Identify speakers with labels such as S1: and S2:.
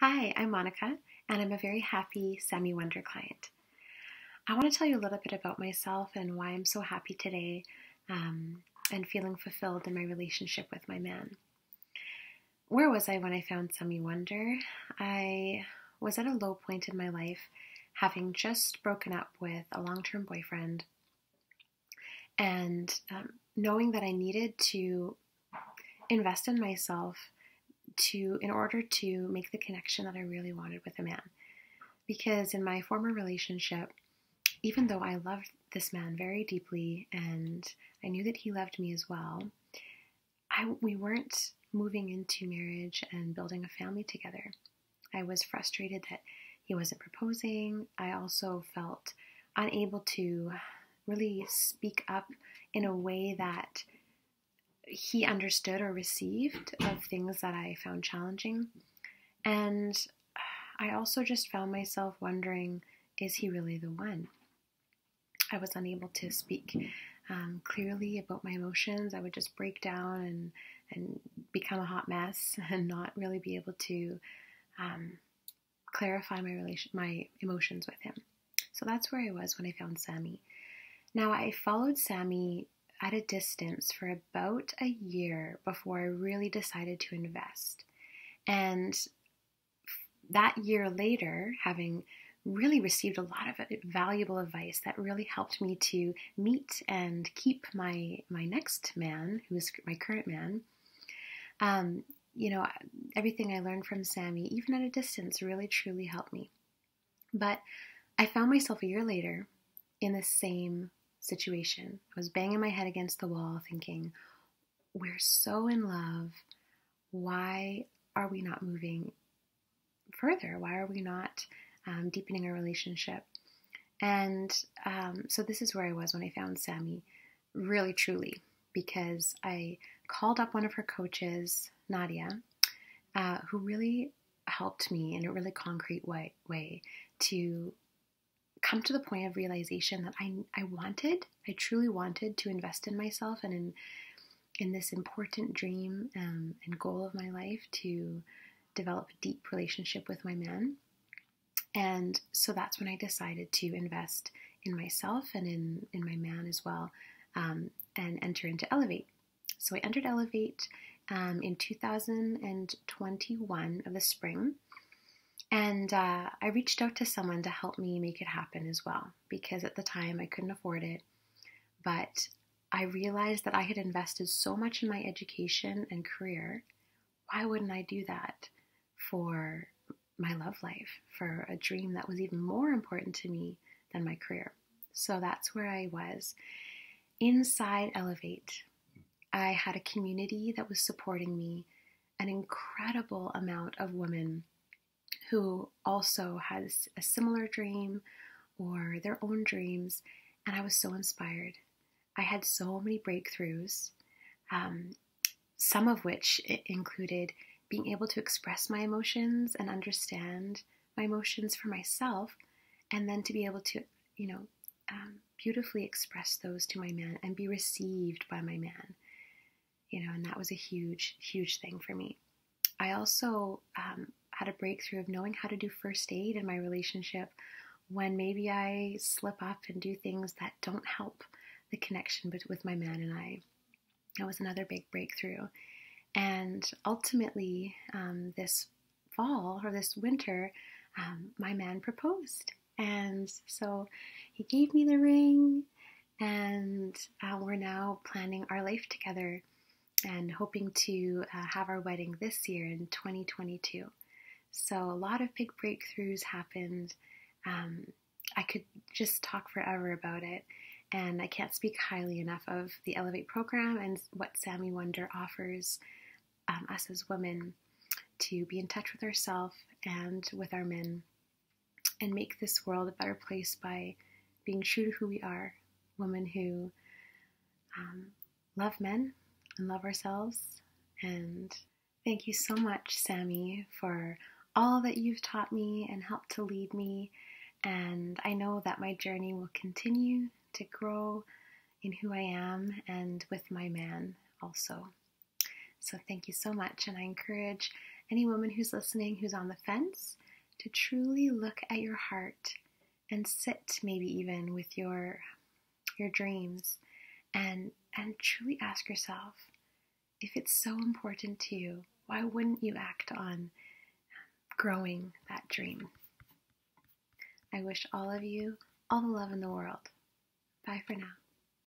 S1: Hi, I'm Monica, and I'm a very happy Sami Wunder client. I want to tell you a little bit about myself and why I'm so happy today um, and feeling fulfilled in my relationship with my man. Where was I when I found Sami Wunder? I was at a low point in my life, having just broken up with a long term boyfriend, and um, knowing that I needed to invest in myself to in order to make the connection that I really wanted with a man. Because in my former relationship, even though I loved this man very deeply and I knew that he loved me as well, I, we weren't moving into marriage and building a family together. I was frustrated that he wasn't proposing. I also felt unable to really speak up in a way that he understood or received of things that I found challenging. And I also just found myself wondering is he really the one? I was unable to speak um, clearly about my emotions. I would just break down and, and become a hot mess and not really be able to um, clarify my relation, my emotions with him. So that's where I was when I found Sami. Now I followed Sami at a distance for about a year before I really decided to invest. And that year later, having really received a lot of valuable advice that really helped me to meet and keep my my next man, who is my current man. Um, you know, everything I learned from Sami, even at a distance, really truly helped me. But I found myself a year later in the same situation. I was banging my head against the wall thinking, we're so in love. Why are we not moving further? Why are we not um, deepening our relationship? And um, so this is where I was when I found Sami, really truly, because I called up one of her coaches, Nadia, uh, who really helped me in a really concrete way, way to come to the point of realization that I, I wanted, I truly wanted to invest in myself and in in this important dream um, and goal of my life to develop a deep relationship with my man. And so that's when I decided to invest in myself and in, in my man as well um, and enter into Elevate. So I entered Elevate um, in 2021 of the spring. And uh, I reached out to someone to help me make it happen as well, because at the time I couldn't afford it. But I realized that I had invested so much in my education and career. Why wouldn't I do that for my love life, for a dream that was even more important to me than my career? So that's where I was. Inside Elevate, I had a community that was supporting me, an incredible amount of women who also has a similar dream or their own dreams, and I was so inspired. I had so many breakthroughs, um, some of which included being able to express my emotions and understand my emotions for myself, and then to be able to, you know, um, beautifully express those to my man and be received by my man. You know, and that was a huge, huge thing for me. I also um, had a breakthrough of knowing how to do first aid in my relationship when maybe I slip up and do things that don't help the connection with my man and I. That was another big breakthrough. And ultimately, um, this fall or this winter, um, my man proposed. And so he gave me the ring, and uh, we're now planning our life together and hoping to uh, have our wedding this year in 2022. So a lot of big breakthroughs happened. Um, I could just talk forever about it, and I can't speak highly enough of the Elevate program and what Sami Wunder offers um, us as women to be in touch with ourselves and with our men and make this world a better place by being true to who we are women who um, love men and love ourselves. And thank you so much, Sami, for all that you've taught me and helped to lead me. And I know that my journey will continue to grow in who I am and with my man also. So thank you so much. And I encourage any woman who's listening who's on the fence to truly look at your heart and sit maybe even with your your dreams and and truly ask yourself if it's so important to you why wouldn't you act on growing that dream. I wish all of you all the love in the world. Bye for now